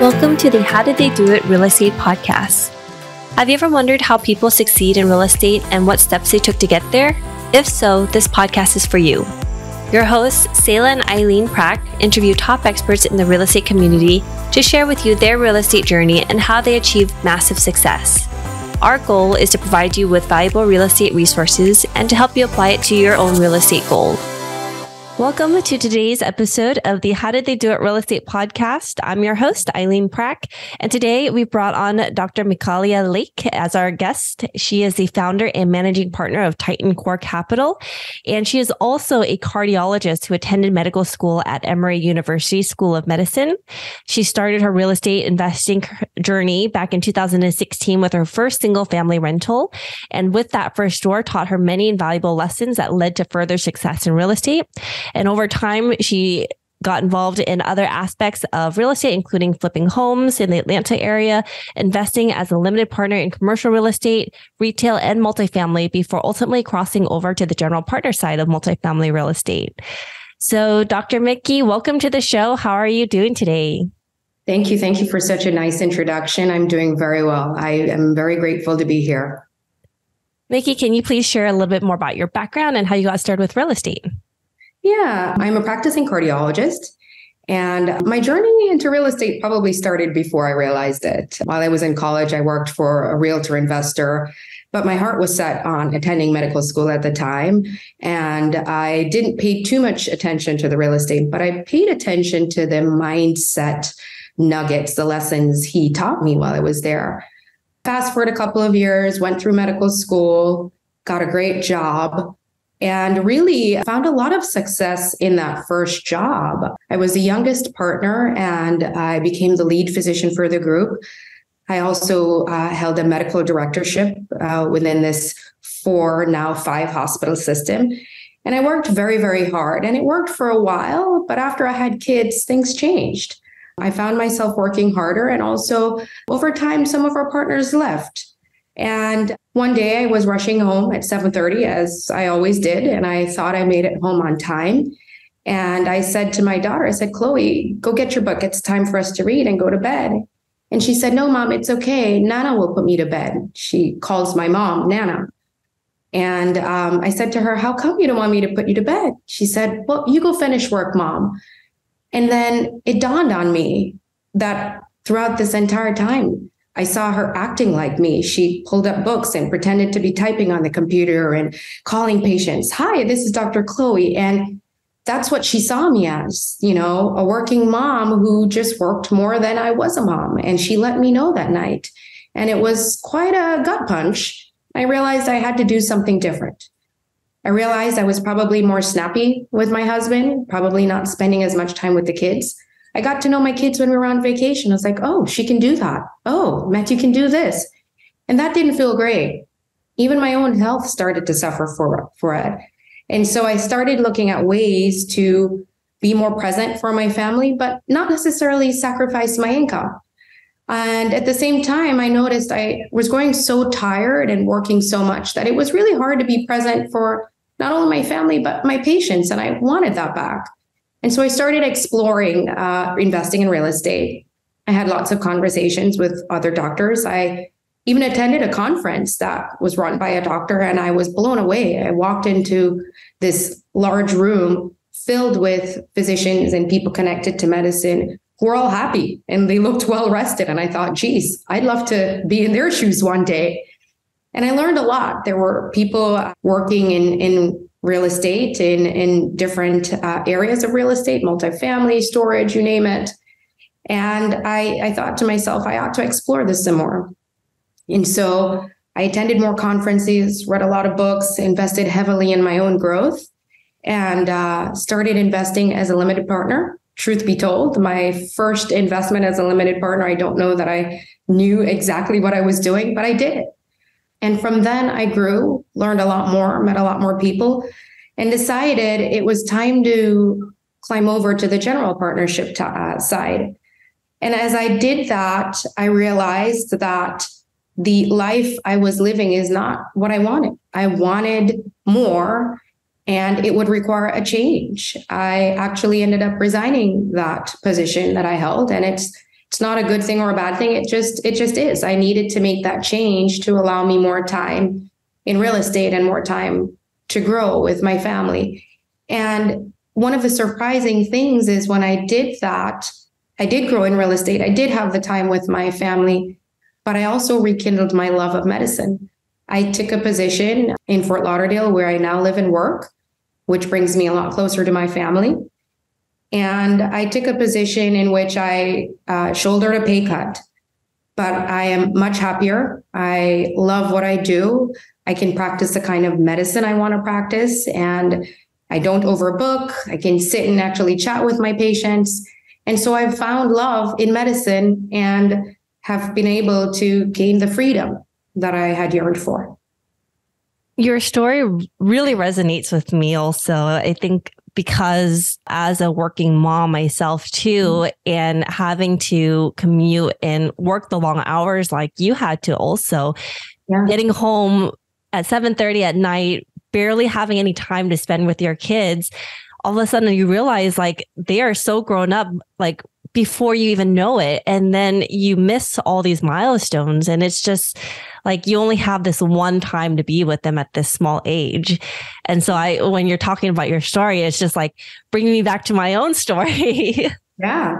Welcome to the How Did They Do It Real Estate Podcast. Have you ever wondered how people succeed in real estate and what steps they took to get there? If so, this podcast is for you. Your hosts, Selah and Aileen Prak, interview top experts in the real estate community to share with you their real estate journey and how they achieved massive success. Our goal is to provide you with valuable real estate resources and to help you apply it to your own real estate goal. Welcome to today's episode of the How Did They Do It Real Estate podcast. I'm your host, Aileen Prak. And today we brought on Dr. Mikhailia Lake as our guest. She is the founder and managing partner of TitanCor Capital. And she is also a cardiologist who attended medical school at Emory University School of Medicine. She started her real estate investing journey back in 2016 with her first single family rental. And with that first door, taught her many invaluable lessons that led to further success in real estate. And over time, she got involved in other aspects of real estate, including flipping homes in the Atlanta area, investing as a limited partner in commercial real estate, retail, and multifamily before ultimately crossing over to the general partner side of multifamily real estate. So, Dr. Mikki, welcome to the show. How are you doing today? Thank you. Thank you for such a nice introduction. I'm doing very well. I am very grateful to be here. Mikki, can you please share a little bit more about your background and how you got started with real estate? Yeah, I'm a practicing cardiologist. And my journey into real estate probably started before I realized it. While I was in college, I worked for a realtor investor, but my heart was set on attending medical school at the time. And I didn't pay too much attention to the real estate, but I paid attention to the mindset nuggets, the lessons he taught me while I was there. Fast forward a couple of years, went through medical school, got a great job, and really found a lot of success in that first job. I was the youngest partner and I became the lead physician for the group. I also uh, held a medical directorship uh, within this four, now five hospital system. And I worked very, very hard and it worked for a while. But after I had kids, things changed. I found myself working harder. And also over time, some of our partners left. And one day I was rushing home at 7:30 as I always did and I thought I made it home on time. And I said to my daughter, I said, "Chloe, go get your book. It's time for us to read and go to bed." And she said, "No, mom, it's okay. Nana will put me to bed." She calls my mom Nana. And um, I said to her, How come you don't want me to put you to bed? She said, Well, you go finish work, mom. And then it dawned on me that throughout this entire time, I saw her acting like me. She pulled up books and pretended to be typing on the computer and calling patients. Hi, this is Dr. Chloe. And that's what she saw me as, you know, a working mom who just worked more than I was a mom. And she let me know that night. And it was quite a gut punch. I realized I had to do something different. I realized I was probably more snappy with my husband, probably not spending as much time with the kids. I got to know my kids when we were on vacation. I was like, oh, she can do that. Oh, Matthew can do this. And that didn't feel great. Even my own health started to suffer for, for it. And so I started looking at ways to be more present for my family, but not necessarily sacrifice my income. And at the same time, I noticed I was growing so tired and working so much that it was really hard to be present for not only my family, but my patients. And I wanted that back. And so I started exploring uh, investing in real estate. I had lots of conversations with other doctors. I even attended a conference that was run by a doctor, and I was blown away. I walked into this large room filled with physicians and people connected to medicine who were all happy and they looked well rested. And I thought, geez, I'd love to be in their shoes one day. And I learned a lot. There were people working in, in real estate in, in different uh, areas of real estate, multifamily, storage, you name it. And I, I thought to myself, I ought to explore this some more. And so I attended more conferences, read a lot of books, invested heavily in my own growth, and uh, started investing as a limited partner. Truth be told, my first investment as a limited partner, I don't know that I knew exactly what I was doing, but I did it. And from then I grew, learned a lot more, met a lot more people, and decided it was time to climb over to the general partnership t- uh, side. And as I did that, I realized that the life I was living is not what I wanted. I wanted more. and it would require a change. I actually ended up resigning that position that I held and it's it's not a good thing or a bad thing. It just it just is. I needed to make that change to allow me more time in real estate and more time to grow with my family. And one of the surprising things is when I did that, I did grow in real estate. I did have the time with my family, but I also rekindled my love of medicine. I took a position in Fort Lauderdale where I now live and work, which brings me a lot closer to my family. And I took a position in which I uh, shouldered a pay cut, but I am much happier. I love what I do. I can practice the kind of medicine I want to practice, and I don't overbook. I can sit and actually chat with my patients. And so I've found love in medicine and have been able to gain the freedom that I had yearned for. Your story really resonates with me also. I think because as a working mom myself too mm-hmm. and having to commute and work the long hours like you had to also yeah. getting home at 7:30 at night barely having any time to spend with your kids all of a sudden you realize like they are so grown up like before you even know it. And then you miss all these milestones. And it's just like you only have this one time to be with them at this small age. And so i when you're talking about your story it's just like bringing me back to my own story. Yeah.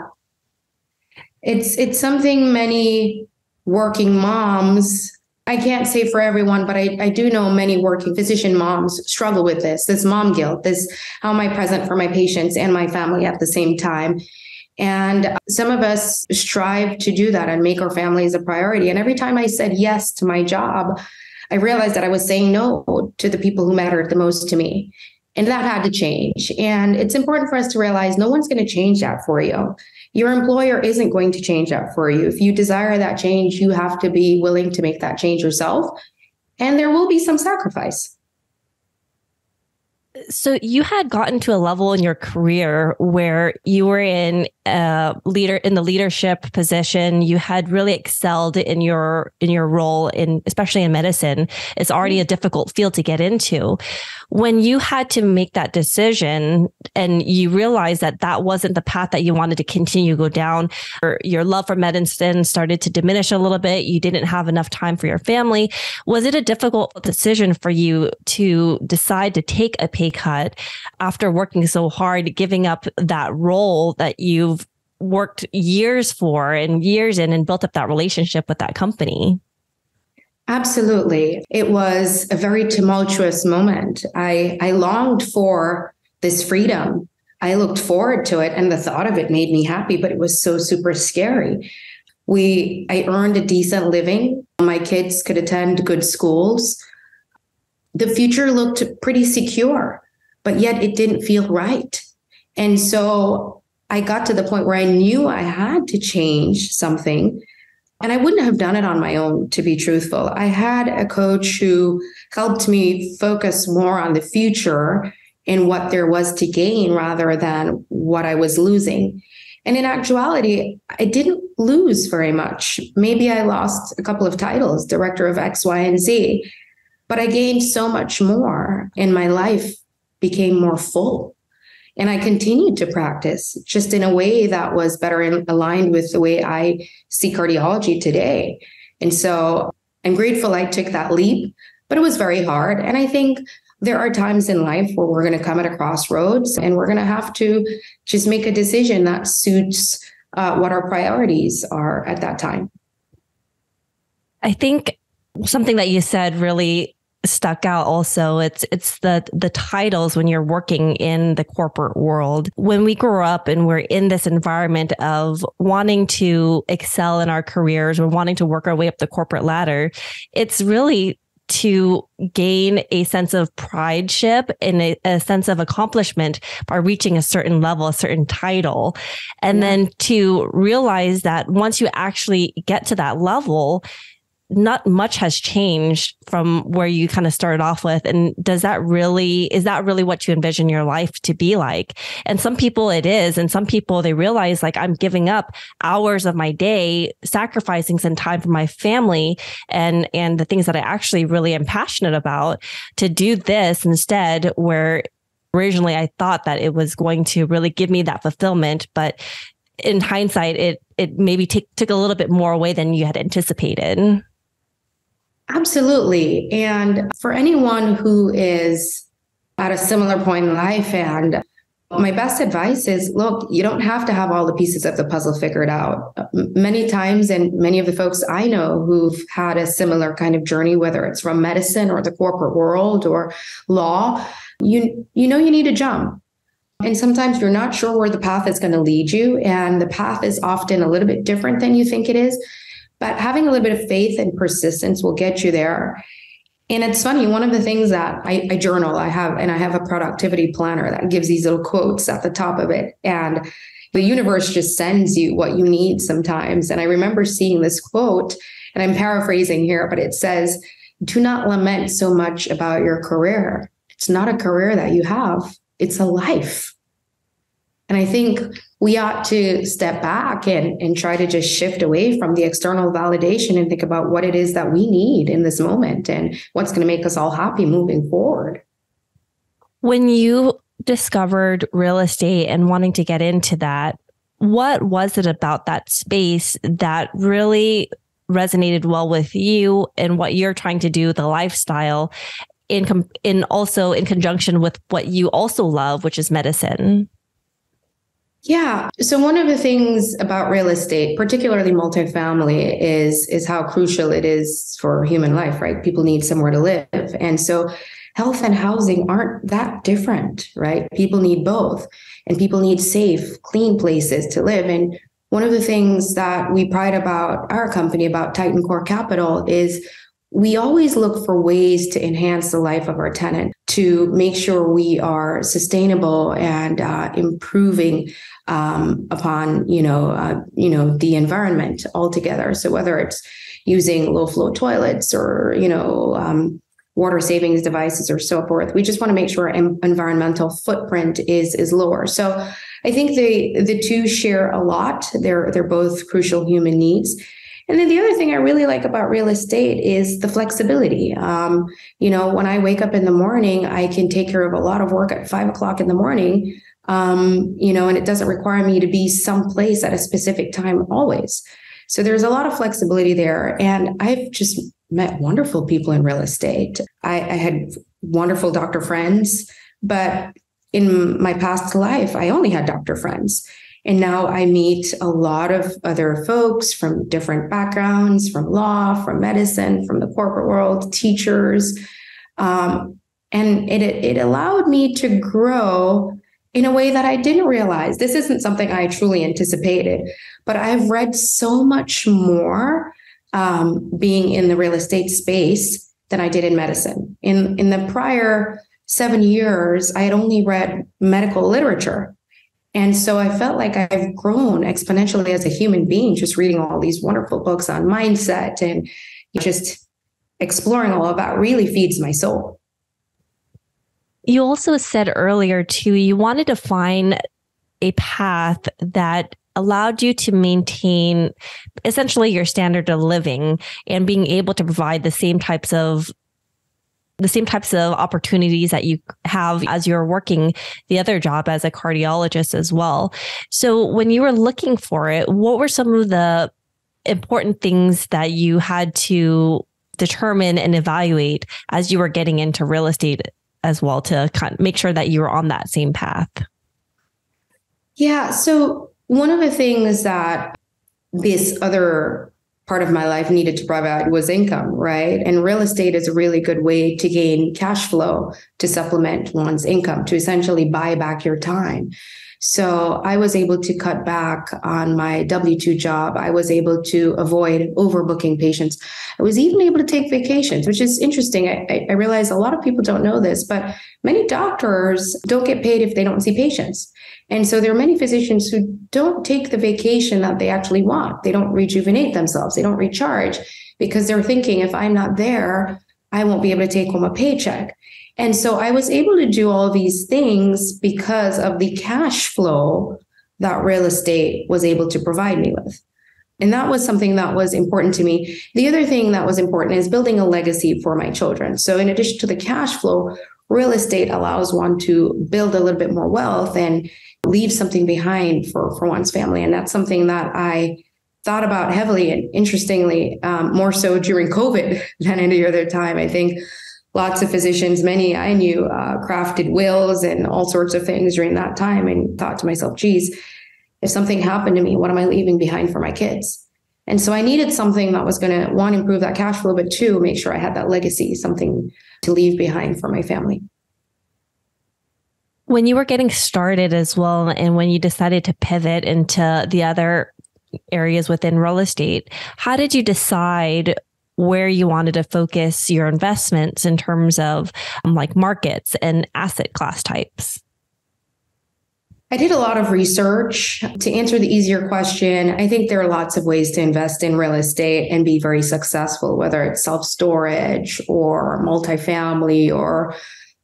It's it's something many working moms I can't say for everyone, but I, I do know many working physician moms struggle with this, this mom guilt, this how am I present for my patients and my family at the same time? And some of us strive to do that and make our families a priority. And every time I said yes to my job, I realized that I was saying no to the people who mattered the most to me. And that had to change. And it's important for us to realize no one's going to change that for you. Your employer isn't going to change that for you. If you desire that change, you have to be willing to make that change yourself. And there will be some sacrifice so you had gotten to a level in your career where you were in a leader in the leadership position you had really excelled in your in your role in especially in medicine. It's already a mm-hmm. difficult field to get into. When you had to make that decision and you realized that that wasn't the path that you wanted to continue to go down or your love for medicine started to diminish a little bit you didn't have enough time for your family was it a difficult decision for you to decide to take a pay cut after working so hard giving up that role that you've worked years for and years in and built up that relationship with that company Absolutely. It was a very tumultuous moment. I, I longed for this freedom. I looked forward to it and the thought of it made me happy, but it was so super scary. We I earned a decent living. My kids could attend good schools. The future looked pretty secure, but yet it didn't feel right. And so I got to the point where I knew I had to change something and I wouldn't have done it on my own, to be truthful. I had a coach who helped me focus more on the future and what there was to gain rather than what I was losing. And in actuality, I didn't lose very much. Maybe I lost a couple of titles, director of X, Y, and Z, but I gained so much more, and my life became more full. And I continued to practice just in a way that was better in, aligned with the way I see cardiology today. And so I'm grateful I took that leap, but it was very hard. And I think there are times in life where we're going to come at a crossroads and we're going to have to just make a decision that suits uh, what our priorities are at that time. I think something that you said really stuck out also it's it's the the titles when you're working in the corporate world when we grow up and we're in this environment of wanting to excel in our careers or wanting to work our way up the corporate ladder it's really to gain a sense of prideship and a, a, sense of accomplishment by reaching a certain level, a certain title. And yeah. then to realize that once you actually get to that level, not much has changed from where you kind of started off with. And does that really, is that really what you envision your life to be like? And some people it is. And some people they realize like I'm giving up hours of my day, sacrificing some time for my family and, and the things that I actually really am passionate about to do this instead where originally I thought that it was going to really give me that fulfillment, but in hindsight, it it maybe t- took a little bit more away than you had anticipated. Absolutely. And for anyone who is at a similar point in life and my best advice is look, you don't have to have all the pieces of the puzzle figured out. Many times, and many of the folks I know who've had a similar kind of journey, whether it's from medicine or the corporate world or law, you, you know you need to jump. And sometimes you're not sure where the path is going to lead you. And the path is often a little bit different than you think it is. But having a little bit of faith and persistence will get you there. And it's funny, one of the things that I, I, journal, I have, and I have a productivity planner that gives these little quotes at the top of it. And the universe just sends you what you need sometimes. And I remember seeing this quote, and I'm paraphrasing here, but it says, Do not lament so much about your career. It's not a career that you have, it's a life. And I think we ought to step back and, and try to just shift away from the external validation and think about what it is that we need in this moment and what's going to make us all happy moving forward. When you discovered real estate and wanting to get into that, what was it about that space that really resonated well with you and what you're trying to do, the lifestyle, in com- in also in conjunction with what you also love, which is medicine? Yeah. So one of the things about real estate, particularly multifamily, is is how crucial it is for human life, right? People need somewhere to live. And so health and housing aren't that different, right? People need both. And people need safe, clean places to live. And one of the things that we pride about our company, about TitanCor Capital, is we always look for ways to enhance the life of our tenant to make sure we are sustainable and uh, improving um, upon you know uh, you know the environment altogether so whether it's using low flow toilets or you know um, water savings devices or so forth we just want to make sure our environmental footprint is is lower so i think the the two share a lot they're they're both crucial human needs and then the other thing I really like about real estate is the flexibility. Um, you know, when I wake up in the morning, I can take care of a lot of work at five o'clock in the morning. Um, you know, and it doesn't require me to be someplace at a specific time always. So there's a lot of flexibility there. And I've just met wonderful people in real estate. I, I had wonderful doctor friends, but in my past life, I only had doctor friends. And now I meet a lot of other folks from different backgrounds, from law, from medicine, from the corporate world, teachers. Um, and it, it allowed me to grow in a way that I didn't realize. This isn't something I truly anticipated, but I've read so much more um, being in the real estate space than I did in medicine. In in the prior seven years, I had only read medical literature. And so I felt like I've grown exponentially as a human being, just reading all these wonderful books on mindset and just exploring all of that really feeds my soul. You also said earlier, too, you wanted to find a path that allowed you to maintain essentially your standard of living and being able to provide the same types of the same types of opportunities that you have as you're working the other job as a cardiologist as well. So when you were looking for it, what were some of the important things that you had to determine and evaluate as you were getting into real estate as well to make sure that you were on that same path? Yeah. So one of the things that this other part of my life needed to provide was income, right? And real estate is a really good way to gain cash flow to supplement one's income, to essentially buy back your time. So I was able to cut back on my W 2 job. I was able to avoid overbooking patients. I was even able to take vacations, which is interesting. I, I realize a lot of people don't know this, but many doctors don't get paid if they don't see patients. And so there are many physicians who don't take the vacation that they actually want. They don't rejuvenate themselves, they don't recharge because they're thinking if I'm not there, I won't be able to take home a paycheck. And so I was able to do all these things because of the cash flow that real estate was able to provide me with. And that was something that was important to me. The other thing that was important is building a legacy for my children. So, in addition to the cash flow, real estate allows one to build a little bit more wealth and leave something behind for, for one's family. And that's something that I thought about heavily and interestingly, um, more so during COVID than any other time. I think lots of physicians, many I knew, uh, crafted wills and all sorts of things during that time and thought to myself, geez, if something happened to me, what am I leaving behind for my kids? And so I needed something that was going to one improve that cash flow, but two make sure I had that legacy, something to leave behind for my family. When you were getting started as well, and when you decided to pivot into the other areas within real estate, how did you decide where you wanted to focus your investments in terms of um, like markets and asset class types? I did a lot of research to answer the easier question. I think there are lots of ways to invest in real estate and be very successful, whether it's self storage or multifamily or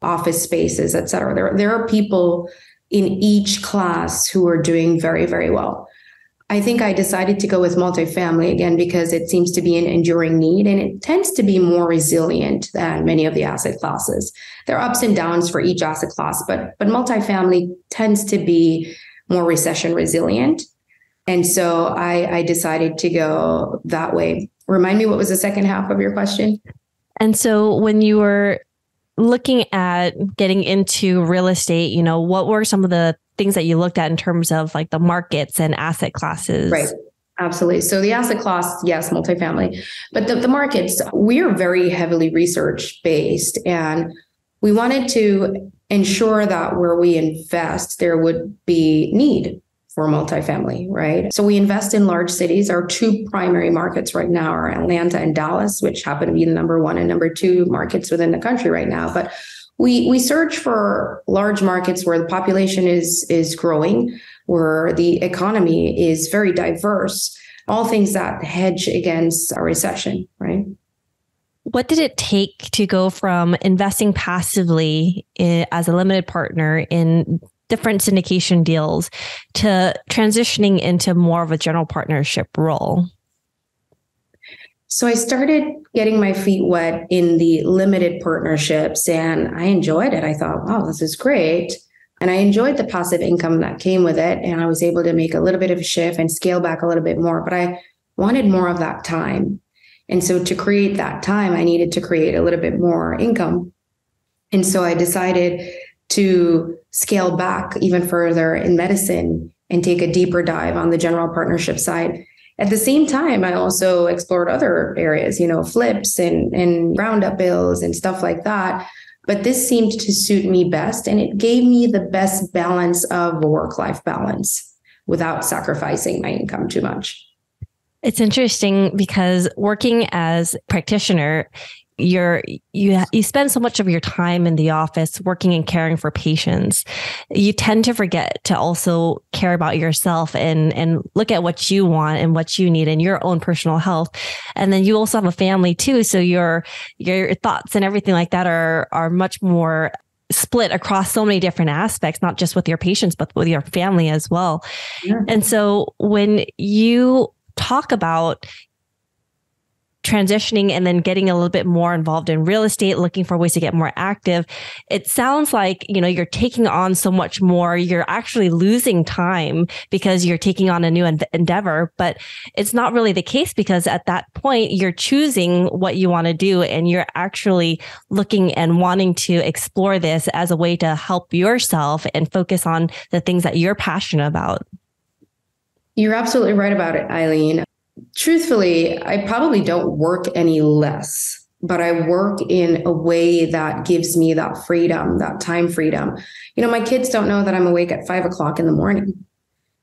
office spaces, et cetera. There, there are people in each class who are doing very, very well. I think I decided to go with multifamily again because it seems to be an enduring need and it tends to be more resilient than many of the asset classes. There are ups and downs for each asset class, but but multifamily tends to be more recession resilient. And so I, I decided to go that way. Remind me what was the second half of your question? And so when you were looking at getting into real estate, you know, what were some of the things that you looked at in terms of like the markets and asset classes? Right. Absolutely. So the asset class, yes, multifamily, but the, the markets, we are very heavily research based and we wanted to ensure that where we invest, there would be need for multifamily, right? So we invest in large cities. Our two primary markets right now are Atlanta and Dallas, which happen to be the number one and number two markets within the country right now. But we we search for large markets where the population is is growing, where the economy is very diverse, all things that hedge against a recession, right? What did it take to go from investing passively in, as a limited partner in different syndication deals to transitioning into more of a general partnership role? So I started getting my feet wet in the limited partnerships and I enjoyed it. I thought, wow, this is great. And I enjoyed the passive income that came with it. And I was able to make a little bit of a shift and scale back a little bit more. But I wanted more of that time. And so to create that time, I needed to create a little bit more income. And so I decided to scale back even further in medicine and take a deeper dive on the general partnership side at the same time, I also explored other areas, you know, flips and, and roundup bills and stuff like that. But this seemed to suit me best. And it gave me the best balance of work life balance without sacrificing my income too much. It's interesting because working as practitioner, you're you you spend so much of your time in the office working and caring for patients you tend to forget to also care about yourself and and look at what you want and what you need and your own personal health and then you also have a family too so your your thoughts and everything like that are are much more split across so many different aspects, not just with your patients, but with your family as well. Yeah. And so when you talk about transitioning and then getting a little bit more involved in real estate, looking for ways to get more active, it sounds like, you know, you're taking on so much more. You're actually losing time because you're taking on a new endeavor, but it's not really the case because at that point you're choosing what you want to do and you're actually looking and wanting to explore this as a way to help yourself and focus on the things that you're passionate about. You're absolutely right about it, Aileen truthfully, I probably don't work any less, but I work in a way that gives me that freedom, that time freedom. You know, my kids don't know that I'm awake at five o'clock in the morning.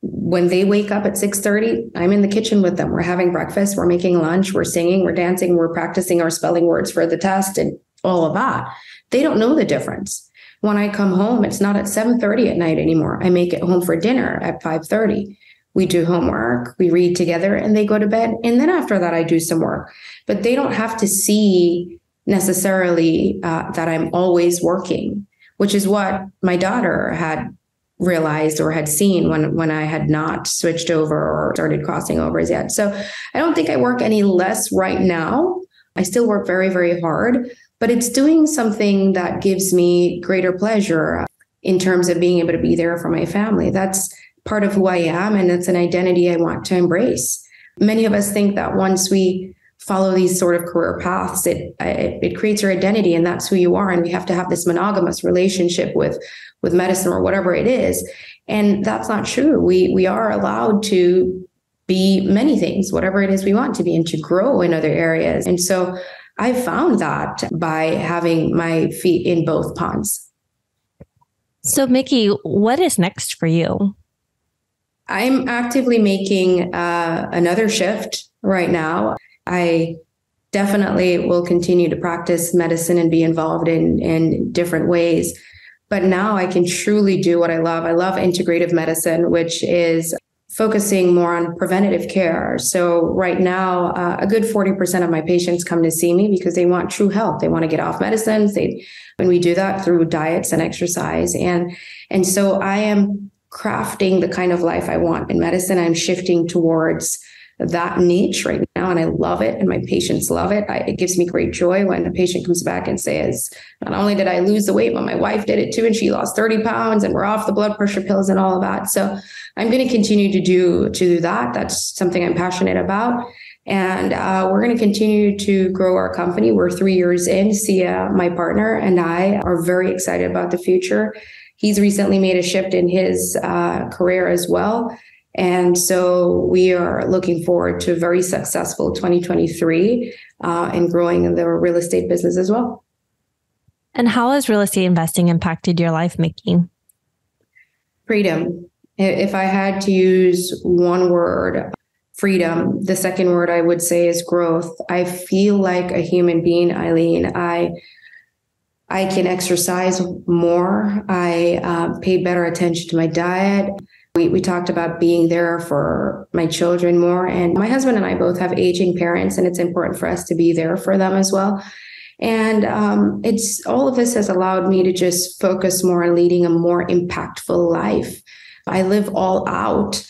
When they wake up at 6:30, I'm in the kitchen with them. We're having breakfast, we're making lunch, we're singing, we're dancing, we're practicing our spelling words for the test and all of that. They don't know the difference. When I come home, it's not at 7:30 at night anymore. I make it home for dinner at 5:30 we do homework, we read together, and they go to bed. And then after that, I do some work. But they don't have to see necessarily uh, that I'm always working, which is what my daughter had realized or had seen when when I had not switched over or started crossing overs yet. So I don't think I work any less right now. I still work very very hard, but it's doing something that gives me greater pleasure in terms of being able to be there for my family. That's part of who I am, and it's an identity I want to embrace. Many of us think that once we follow these sort of career paths, it, it, it creates your identity, and that's who you are. And we have to have this monogamous relationship with with medicine or whatever it is, and that's not true. We we are allowed to be many things, whatever it is we want to be, and to grow in other areas. And so I found that by having my feet in both ponds. So, Mikki, what is next for you? I'm actively making uh, another shift right now. I definitely will continue to practice medicine and be involved in in different ways. But now I can truly do what I love. I love integrative medicine, which is focusing more on preventative care. So right now, uh, a good 40% of my patients come to see me because they want true health. They want to get off medicines. They, and we do that through diets and exercise. And, and so I am crafting the kind of life I want in medicine. I'm shifting towards that niche right now and I love it and my patients love it. I, it gives me great joy when a patient comes back and says, not only did I lose the weight, but my wife did it too and she lost 30 pounds and we're off the blood pressure pills and all of that. So I'm going to continue to do to do that. That's something I'm passionate about. And uh, we're going to continue to grow our company. We're three years in. Sia, my partner, and I are very excited about the future. He's recently made a shift in his uh, career as well. And so we are looking forward to a very successful 2023 uh, and growing in the real estate business as well. And how has real estate investing impacted your life, Mikki? Freedom. If I had to use one word, freedom. The second word I would say is growth. I feel like a human being, Aileen. I I can exercise more. I uh, pay better attention to my diet. We, we talked about being there for my children more. And my husband and I both have aging parents, and it's important for us to be there for them as well. And um, it's all of this has allowed me to just focus more on leading a more impactful life. I live all out.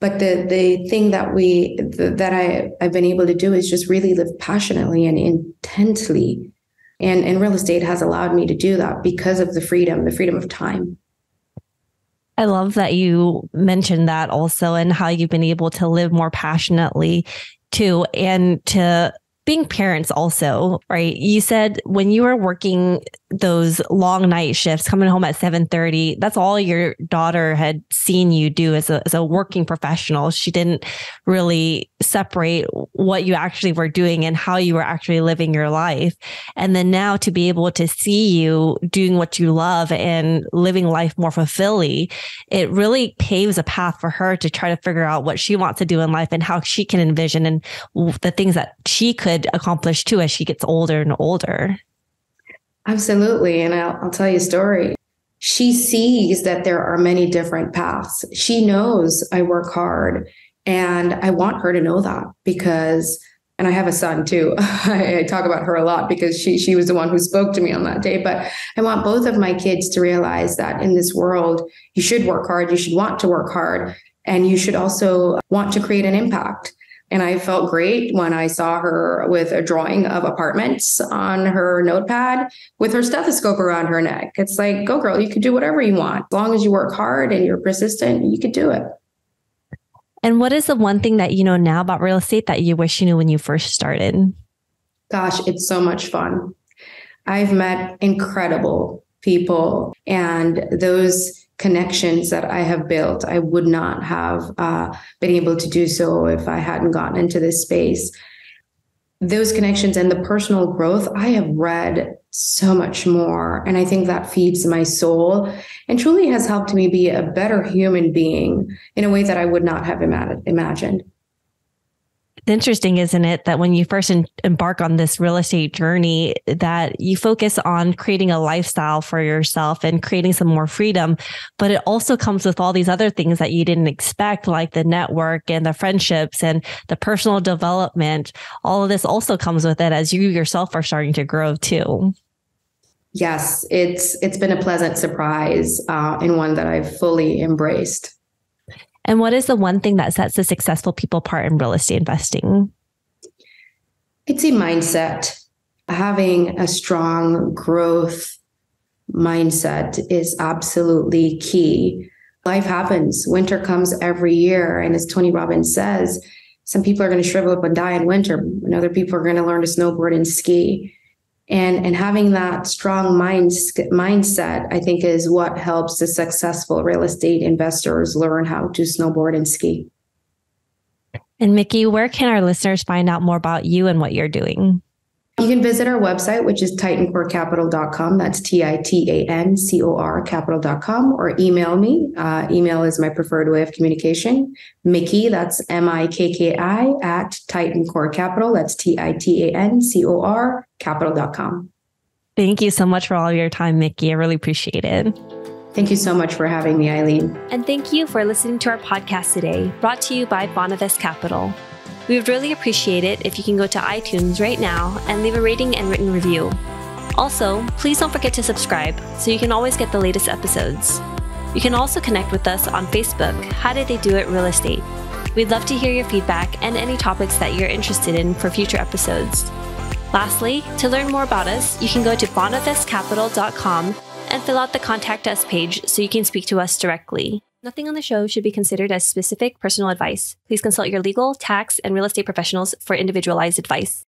But the the thing that we that I I've been able to do is just really live passionately and intently, and and real estate has allowed me to do that because of the freedom, the freedom of time. I love that you mentioned that also and how you've been able to live more passionately too and to being parents also, right? You said when you were working those long night shifts, coming home at 7:30, that's all your daughter had seen you do as a as a working professional. She didn't really separate what you actually were doing and how you were actually living your life. And then now to be able to see you doing what you love and living life more fulfilling, it really paves a path for her to try to figure out what she wants to do in life and how she can envision and the things that she could could accomplish too as she gets older and older. Absolutely. And I'll, I'll tell you a story. She sees that there are many different paths. She knows I work hard. And I want her to know that because, and I have a son too. I, I talk about her a lot because she she was the one who spoke to me on that day. But I want both of my kids to realize that in this world, you should work hard, you should want to work hard, and you should also want to create an impact. And I felt great when I saw her with a drawing of apartments on her notepad with her stethoscope around her neck. It's like, go girl, you could do whatever you want. As long as you work hard and you're persistent, you could do it. And what is the one thing that you know now about real estate that you wish you knew when you first started? Gosh, it's so much fun. I've met incredible people, and those connections that I have built, I would not have uh, been able to do so if I hadn't gotten into this space. Those connections and the personal growth, I have read so much more. And I think that feeds my soul and truly has helped me be a better human being in a way that I would not have imagined interesting, isn't it, that when you first in, embark on this real estate journey, that you focus on creating a lifestyle for yourself and creating some more freedom, but it also comes with all these other things that you didn't expect, like the network and the friendships and the personal development. All of this also comes with it as you yourself are starting to grow too. Yes, it's it's been a pleasant surprise uh, and one that I've fully embraced. And what is the one thing that sets the successful people apart in real estate investing? It's a mindset. having a strong growth mindset is absolutely key. Life happens. Winter comes every year. And as Tony Robbins says, some people are going to shrivel up and die in winter, and other people are going to learn to snowboard and ski. And, and having that strong mind, mindset, I think, is what helps the successful real estate investors learn how to snowboard and ski. And Mikki, where can our listeners find out more about you and what you're doing? You can visit our website, which is titancorcapital.com. That's T I T A N C O R capital.com, or email me. Uh, email is my preferred way of communication. Mikki, that's M I K K I, at TitanCor Capital. That's T I T A N C O R capital.com. Thank you so much for all of your time, Mikki. I really appreciate it. Thank you so much for having me, Aileen. And thank you for listening to our podcast today, brought to you by Bonavest Capital. We would really appreciate it if you can go to iTunes right now and leave a rating and written review. Also, please don't forget to subscribe so you can always get the latest episodes. You can also connect with us on Facebook, How Did They Do It Real Estate. We'd love to hear your feedback and any topics that you're interested in for future episodes. Lastly, to learn more about us, you can go to bonavestcapital.com and fill out the contact us page so you can speak to us directly. Nothing on the show should be considered as specific personal advice. Please consult your legal, tax, and real estate professionals for individualized advice.